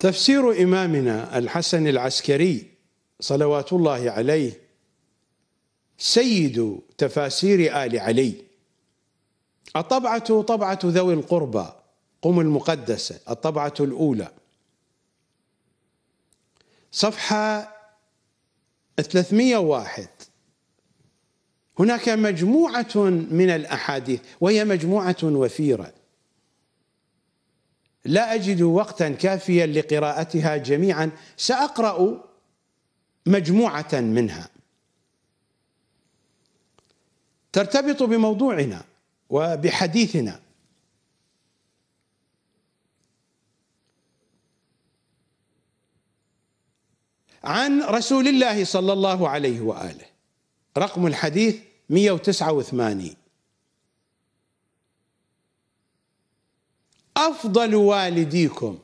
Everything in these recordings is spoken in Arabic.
تفسير إمامنا الحسن العسكري صلوات الله عليه سيد تفاسير آل علي. الطبعة طبعة ذوي القربى قم المقدسة الطبعة الأولى. صفحة 301 هناك مجموعة من الأحاديث وهي مجموعة وفيرة لا أجد وقتا كافيا لقراءتها جميعا سأقرأ مجموعة منها. ترتبط بموضوعنا وبحديثنا. عن رسول الله صلى الله عليه وآله. رقم الحديث 189 أفضل والديكم.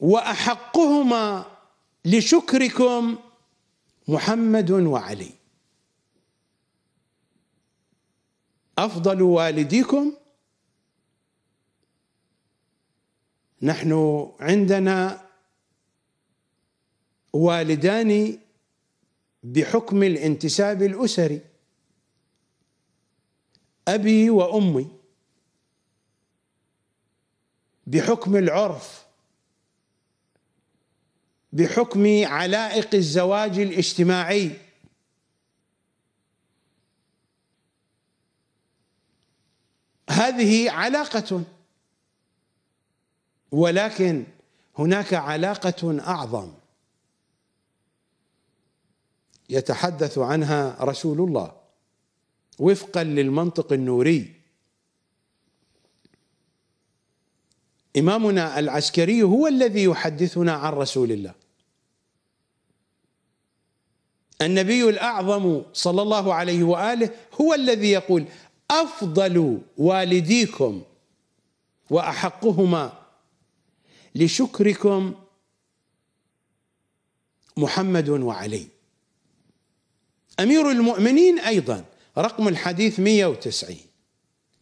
وأحقهما لشكركم محمد وعلي. أفضل والديكم. نحن عندنا والدان بحكم الانتساب الأسري. أبي وأمي بحكم العرف بحكم علائق الزواج الاجتماعي. هذه علاقة ولكن هناك علاقة أعظم يتحدث عنها رسول الله. وفقا للمنطق النوري. إمامنا العسكري هو الذي يحدثنا عن رسول الله. النبي الأعظم صلى الله عليه وآله هو الذي يقول أفضل والديكم وأحقهما لشكركم محمد وعلي. أمير المؤمنين أيضا. رقم الحديث 190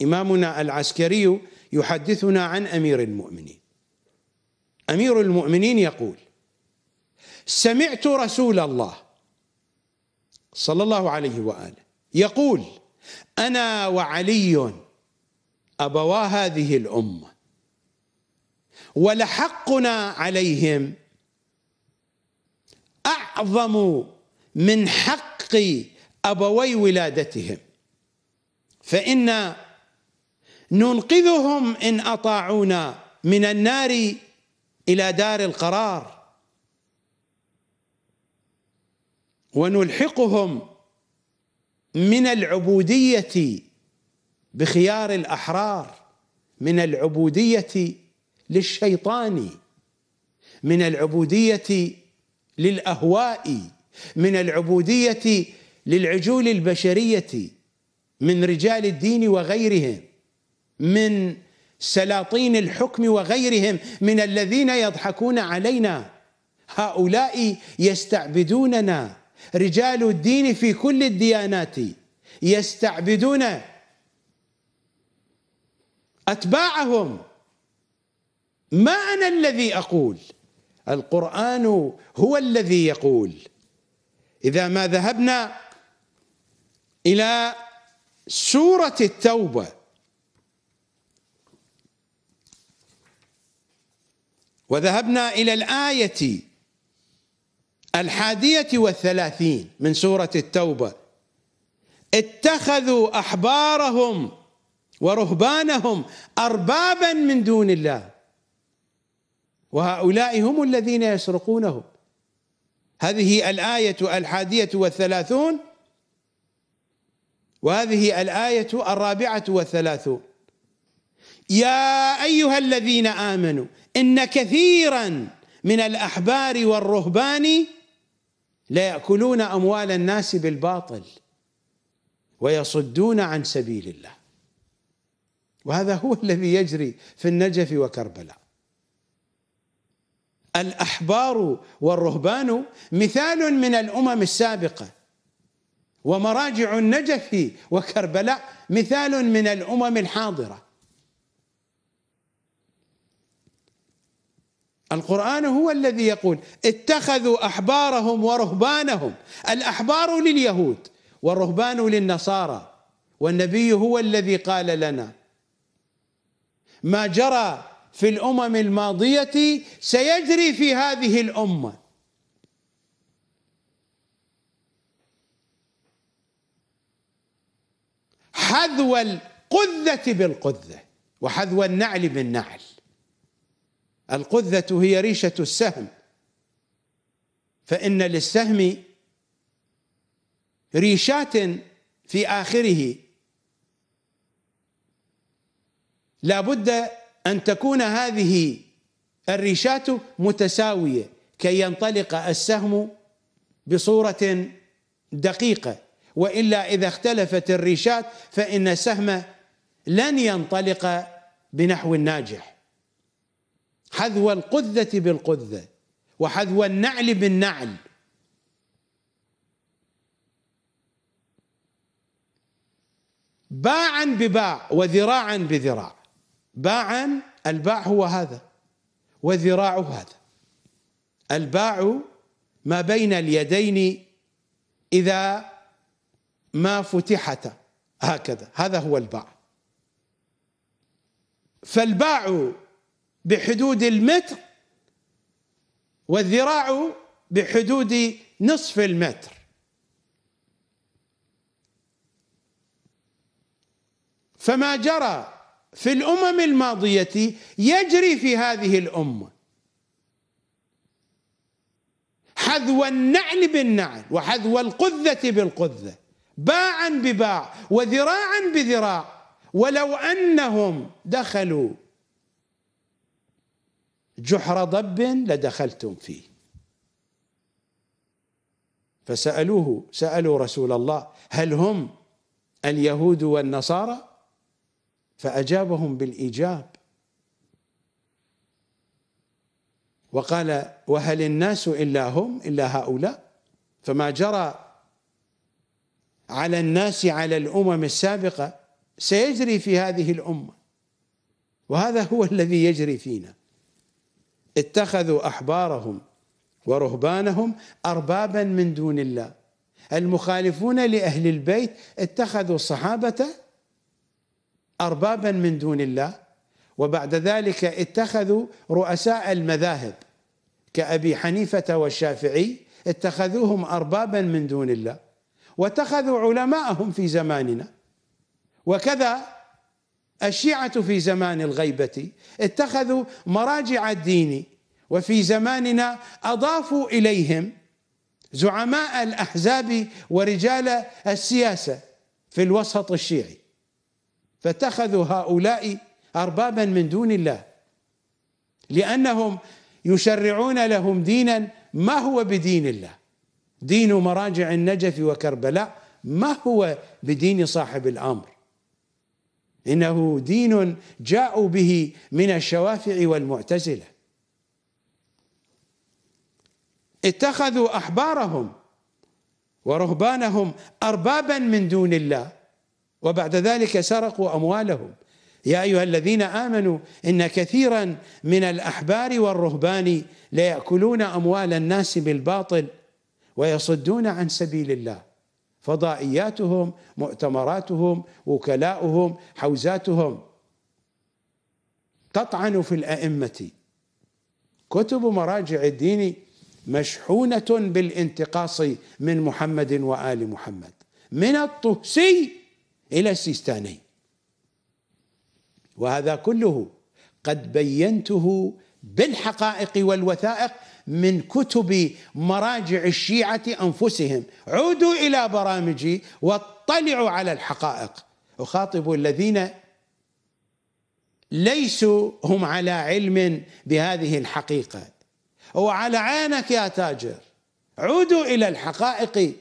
إمامنا العسكري يحدثنا عن أمير المؤمنين. أمير المؤمنين يقول سمعت رسول الله صلى الله عليه وآله يقول أنا وعلي أبوا هذه الأمة ولحقنا عليهم أعظم من حق أبوي ولادتهم. فإن ننقذهم إن أطاعونا من النار إلى دار القرار. ونلحقهم من العبودية بخيار الأحرار من العبودية للشيطان من العبودية للأهواء من العبودية للعجول البشرية من رجال الدين وغيرهم من سلاطين الحكم وغيرهم من الذين يضحكون علينا. هؤلاء يستعبدوننا. رجال الدين في كل الديانات يستعبدون أتباعهم. ما أنا الذي أقول؟ القرآن هو الذي يقول. إذا ما ذهبنا إلى سورة التوبة. وذهبنا إلى الآية الحادية والثلاثين من سورة التوبة. اتخذوا أحبارهم ورهبانهم أربابا من دون الله. وهؤلاء هم الذين يسرقونهم. هذه الآية الحادية والثلاثون وهذه الآية الرابعة والثلاثون يا أيها الذين آمنوا إن كثيرا من الأحبار والرهبان ليأكلون أموال الناس بالباطل ويصدون عن سبيل الله. وهذا هو الذي يجري في النجف وكربلاء. الأحبار والرهبان مثال من الأمم السابقة. ومراجع النجف وكربلاء مثال من الأمم الحاضرة. القرآن هو الذي يقول اتخذوا أحبارهم ورهبانهم الأحبار لليهود والرهبان للنصارى والنبي هو الذي قال لنا ما جرى في الأمم الماضية سيجري في هذه الأمة. حذو القذة بالقذة وحذو النعل بالنعل. القذة هي ريشة السهم. فإن للسهم ريشات في آخره. لا بد أن تكون هذه الريشات متساوية كي ينطلق السهم بصورة دقيقة. وإلا إذا اختلفت الريشات فإن السهم لن ينطلق بنحو ناجح. حذو القذة بالقذة وحذو النعل بالنعل. باعا بباع وذراعا بذراع. باعا الباع هو هذا وذراع هذا. الباع ما بين اليدين إذا ما فتحت هكذا. هذا هو الباع. فالباع بحدود المتر والذراع بحدود نصف المتر. فما جرى في الأمم الماضية يجري في هذه الأمة حذو النعل بالنعل وحذو القذة بالقذة. باعا بباع وذراعا بذراع ولو أنهم دخلوا جحر ضب لدخلتم فيه. فسألوه سألوا رسول الله هل هم اليهود والنصارى؟ فأجابهم بالإيجاب وقال وهل الناس إلا هم إلا هؤلاء؟ فما جرى على الناس على الأمم السابقة سيجري في هذه الأمة. وهذا هو الذي يجري فينا. اتخذوا أحبارهم ورهبانهم أربابا من دون الله. المخالفون لأهل البيت اتخذوا الصحابة اربابا من دون الله. وبعد ذلك اتخذوا رؤساء المذاهب كأبي حنيفة والشافعي اتخذوهم اربابا من دون الله. واتخذوا علماءهم في زماننا. وكذا الشيعة في زمان الغيبة اتخذوا مراجع الدين وفي زماننا أضافوا إليهم زعماء الأحزاب ورجال السياسة في الوسط الشيعي. فاتخذوا هؤلاء اربابا من دون الله لأنهم يشرعون لهم دينا ما هو بدين الله. دين مراجع النجف وكربلاء ما هو بدين صاحب الأمر؟ إنه دين جاءوا به من الشوافع والمعتزلة. اتخذوا أحبارهم ورهبانهم اربابا من دون الله وبعد ذلك سرقوا أموالهم. يا أيها الذين آمنوا إن كثيرا من الأحبار والرهبان ليأكلون أموال الناس بالباطل ويصدون عن سبيل الله. فضائياتهم مؤتمراتهم وكلاؤهم حوزاتهم. تطعن في الأئمة. كتب مراجع الدين مشحونة بالانتقاص من محمد وآل محمد. من الطهسي إلى السيستاني. وهذا كله قد بينته بالحقائق والوثائق من كتب مراجع الشيعة أنفسهم. عودوا إلى برامجي واطلعوا على الحقائق. أخاطب الذين ليسوا هم على علم بهذه الحقيقة. وعلى عينك يا تاجر. عودوا إلى الحقائق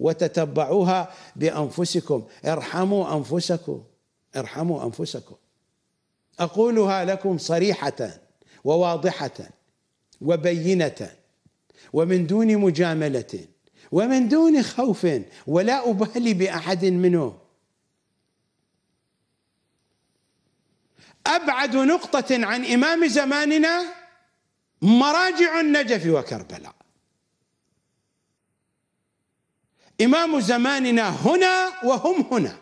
وتتبعوها بأنفسكم. ارحموا أنفسكم. ارحموا أنفسكم. أقولها لكم صريحة وواضحة. وبينة ومن دون مجاملة ومن دون خوف ولا أبالي بأحد منهم أبعد نقطة عن إمام زماننا مراجع النجف وكربلاء. إمام زماننا هنا وهم هنا.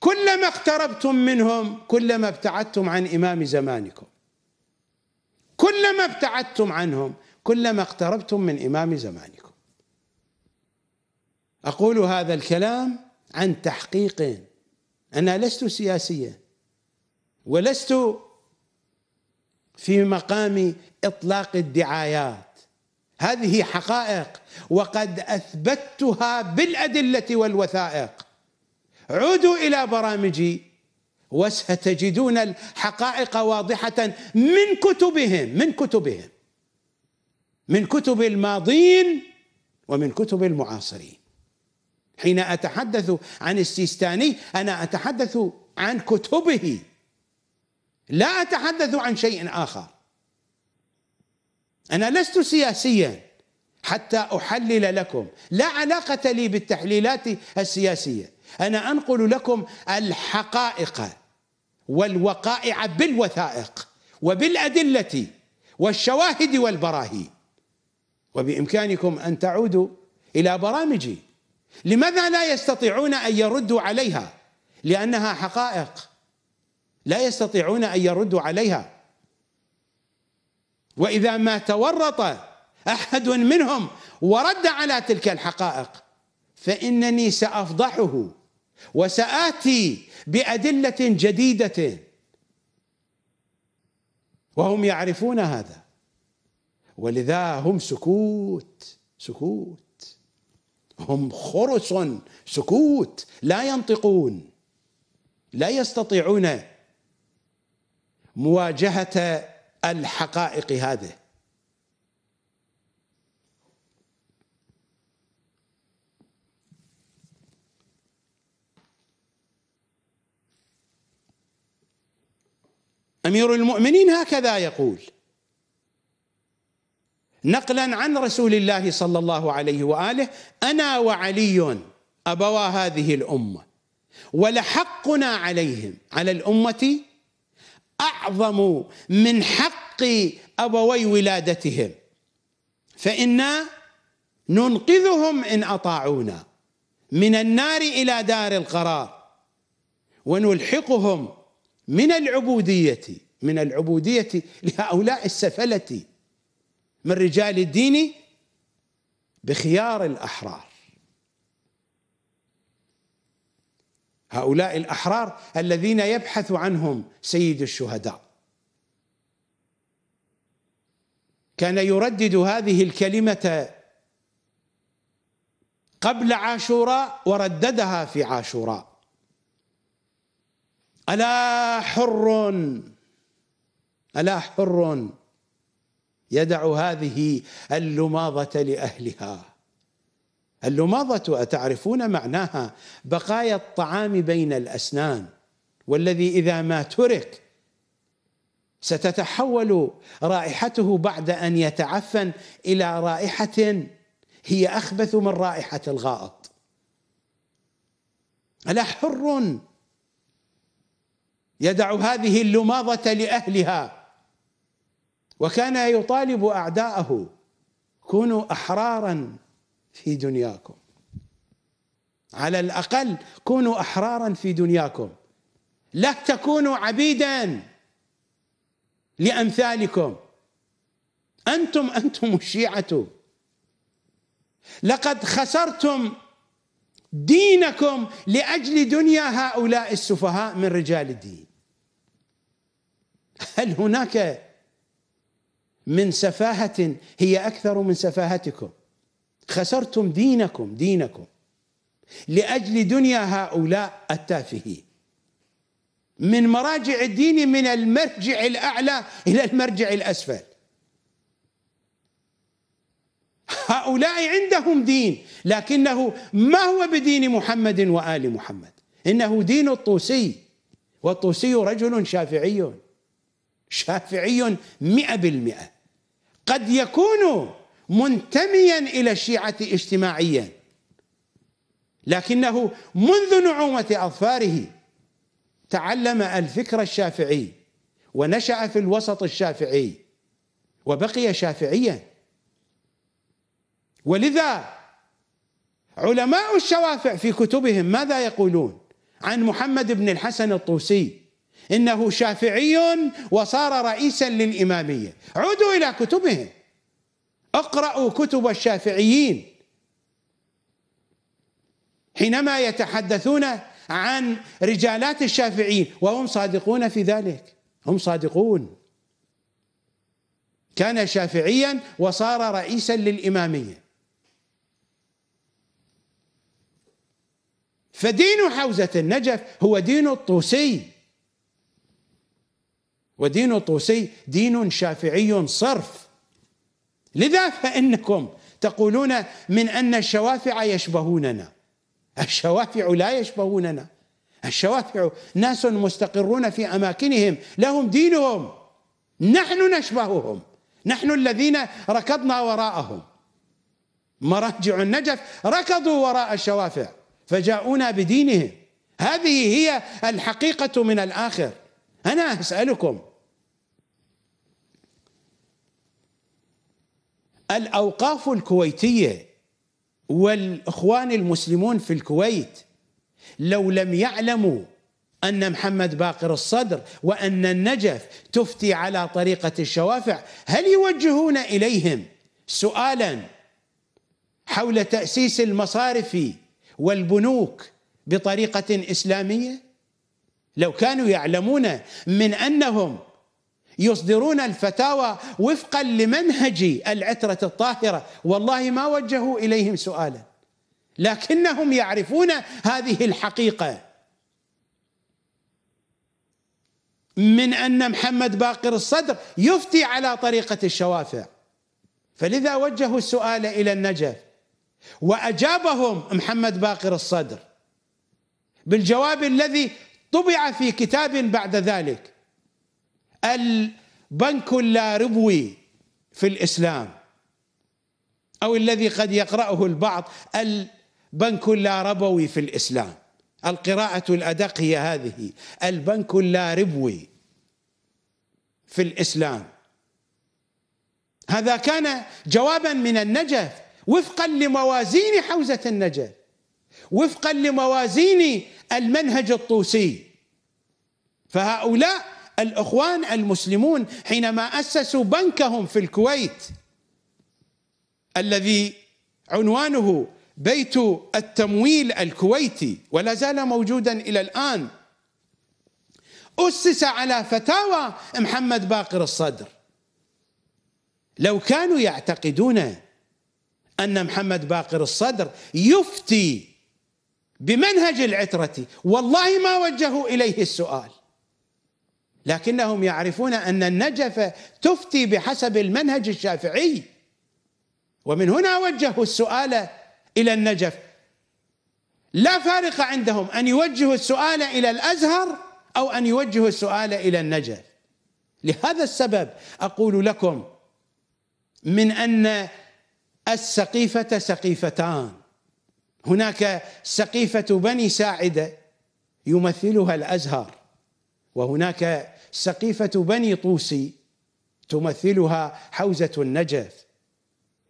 كلما اقتربتم منهم كلما ابتعدتم عن إمام زمانكم. كلما ابتعدتم عنهم كلما اقتربتم من إمام زمانكم. أقول هذا الكلام عن تحقيق. أنا لست سياسيا ولست في مقام إطلاق الدعايات. هذه حقائق وقد أثبتها بالأدلة والوثائق. عودوا إلى برامجي. وستجدون الحقائق واضحة من كتبهم من كتبهم. من كتب الماضين ومن كتب المعاصرين. حين أتحدث عن السيستاني أنا أتحدث عن كتبه. لا أتحدث عن شيء آخر. أنا لست سياسيا حتى أحلل لكم. لا علاقة لي بالتحليلات السياسية. أنا أنقل لكم الحقائق. والوقائع بالوثائق وبالأدلة والشواهد والبراهين. وبإمكانكم أن تعودوا إلى برامجي لماذا لا يستطيعون أن يردوا عليها؟ لأنها حقائق. لا يستطيعون أن يردوا عليها. وإذا ما تورط أحد منهم ورد على تلك الحقائق فإنني سأفضحه. وسآتي بأدلة جديدة. وهم يعرفون هذا. ولذا هم سكوت سكوت. هم خرس سكوت. لا ينطقون لا يستطيعون مواجهة الحقائق هذه. أمير المؤمنين هكذا يقول. نقلا عن رسول الله صلى الله عليه وآله أنا وعلي أبوا هذه الأمة ولحقنا عليهم على الأمة أعظم من حق أبوي ولادتهم. فانا ننقذهم إن أطاعونا من النار إلى دار القرار ونلحقهم من العبودية من العبودية لهؤلاء السفلة من رجال الدين بخيار الأحرار. هؤلاء الأحرار الذين يبحث عنهم سيد الشهداء. كان يردد هذه الكلمة قبل عاشوراء ورددها في عاشوراء. ألا حر ألا حر يدع هذه اللماضة لأهلها. اللماضة أتعرفون معناها بقايا الطعام بين الأسنان والذي إذا ما ترك ستتحول رائحته بعد أن يتعفن إلى رائحة هي أخبث من رائحة الغائط. ألا حر يدع هذه اللماضة لأهلها. وكان يطالب أعداءه كونوا أحرارا في دنياكم. على الأقل كونوا أحرارا في دنياكم. لا تكونوا عبيدا لأمثالكم. أنتم أنتم الشيعة. لقد خسرتم دينكم لأجل دنيا هؤلاء السفهاء من رجال الدين. هل هناك من سفاهة هي أكثر من سفاهتكم؟ خسرتم دينكم دينكم. لأجل دنيا هؤلاء التافهين. من مراجع الدين من المرجع الأعلى إلى المرجع الأسفل. هؤلاء عندهم دين لكنه ما هو بدين محمد وآل محمد؟ إنه دين الطوسي والطوسي رجل شافعي. شافعي مئة بالمئة. قد يكون منتميا إلى الشيعة اجتماعيا لكنه منذ نعومة أظفاره تعلم الفكر الشافعي ونشأ في الوسط الشافعي وبقي شافعيا. ولذا علماء الشوافع في كتبهم ماذا يقولون؟ عن محمد بن الحسن الطوسي. إنه شافعي وصار رئيسا للإمامية. عودوا إلى كتبهم. اقرأوا كتب الشافعيين. حينما يتحدثون عن رجالات الشافعيين وهم صادقون في ذلك. هم صادقون. كان شافعيا وصار رئيسا للإمامية. فدين حوزة النجف هو دين الطوسي. ودين الطوسي دين شافعي صرف. لذا فإنكم تقولون من أن الشوافع يشبهوننا. الشوافع لا يشبهوننا. الشوافع ناس مستقرون في أماكنهم لهم دينهم. نحن نشبههم. نحن الذين ركضنا وراءهم. مراجع النجف ركضوا وراء الشوافع فجاءونا بدينهم. هذه هي الحقيقة من الآخر. أنا أسألكم. الأوقاف الكويتية والإخوان المسلمون في الكويت لو لم يعلموا أن محمد باقر الصدر وأن النجف تفتي على طريقة الشوافع هل يوجهون إليهم؟ سؤالا حول تأسيس المصارف والبنوك بطريقة إسلامية؟ لو كانوا يعلمون من أنهم يصدرون الفتاوى وفقا لمنهج العترة الطاهرة والله ما وجهوا إليهم سؤالا. لكنهم يعرفون هذه الحقيقة. من أن محمد باقر الصدر يفتي على طريقة الشوافع. فلذا وجهوا السؤال إلى النجف. وأجابهم محمد باقر الصدر بالجواب الذي طبع في كتاب بعد ذلك. البنك اللاربوي في الإسلام أو الذي قد يقرأه البعض البنك اللاربوي في الإسلام. القراءة الأدق هي هذه البنك اللاربوي في الإسلام. هذا كان جوابا من النجف وفقا لموازين حوزة النجف. وفقا لموازين المنهج الطوسي. فهؤلاء الإخوان المسلمون حينما أسسوا بنكهم في الكويت الذي عنوانه بيت التمويل الكويتي ولا زال موجودا إلى الآن أسس على فتاوى محمد باقر الصدر. لو كانوا يعتقدون أن محمد باقر الصدر يفتي بمنهج العترة. والله ما وجهوا إليه السؤال. لكنهم يعرفون أن النجف تفتي بحسب المنهج الشافعي. ومن هنا وجهوا السؤال إلى النجف. لا فارق عندهم أن يوجهوا السؤال إلى الأزهر أو أن يوجهوا السؤال إلى النجف. لهذا السبب أقول لكم من أن السقيفة سقيفتان. هناك سقيفة بني ساعدة يمثلها الأزهر وهناك سقيفة بني طوسي تمثلها حوزة النجف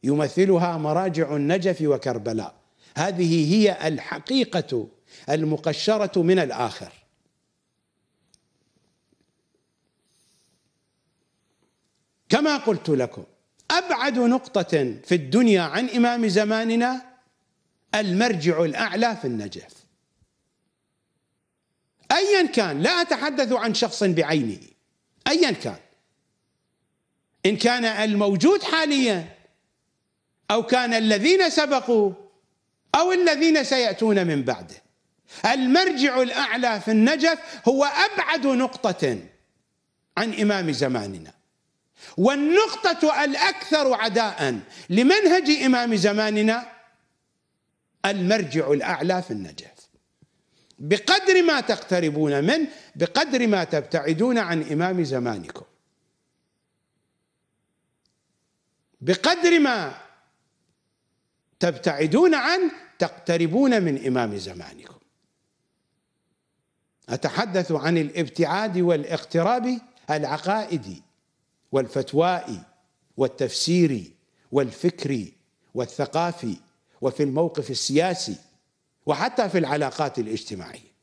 يمثلها مراجع النجف وكربلاء. هذه هي الحقيقة المقشرة من الآخر. كما قلت لكم أبعد نقطة في الدنيا عن إمام زماننا المرجع الأعلى في النجف. ايا كان لا أتحدث عن شخص بعينه ايا كان. إن كان الموجود حاليا أو كان الذين سبقوا أو الذين سيأتون من بعده. المرجع الأعلى في النجف هو أبعد نقطة عن إمام زماننا. والنقطة الأكثر عداء لمنهج إمام زماننا المرجع الأعلى في النجف. بقدر ما تقتربون منه بقدر ما تبتعدون عن إمام زمانكم. بقدر ما تبتعدون عنه تقتربون من إمام زمانكم. أتحدث عن الابتعاد والاقتراب العقائدي والفتوائي والتفسيري والفكري والثقافي وفي الموقف السياسي وحتى في العلاقات الاجتماعية.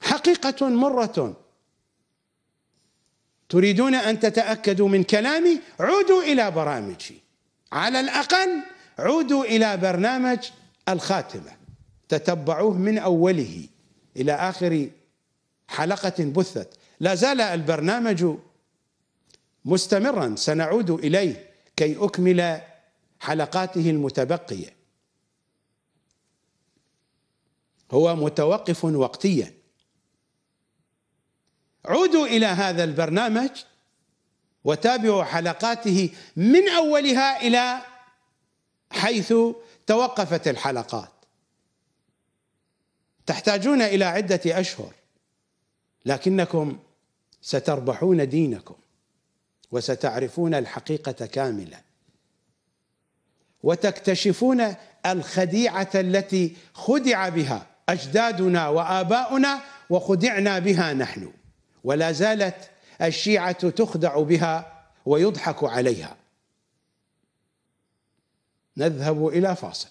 حقيقة مرة تريدون أن تتأكدوا من كلامي؟ عودوا إلى برامجي. على الأقل عودوا إلى برنامج الخاتمة. تتبعوه من أوله إلى آخر حلقة بثت. لا زال البرنامج مستمرا. سنعود إليه كي أكمل حلقاته المتبقية. هو متوقف وقتيا. عودوا إلى هذا البرنامج وتابعوا حلقاته من أولها إلى حيث توقفت الحلقات. تحتاجون إلى عدة أشهر لكنكم ستربحون دينكم وستعرفون الحقيقة كامله وتكتشفون الخديعة التي خدع بها أجدادنا وآباؤنا وخدعنا بها نحن. ولا زالت الشيعة تخدع بها ويضحك عليها. نذهب إلى فاصل.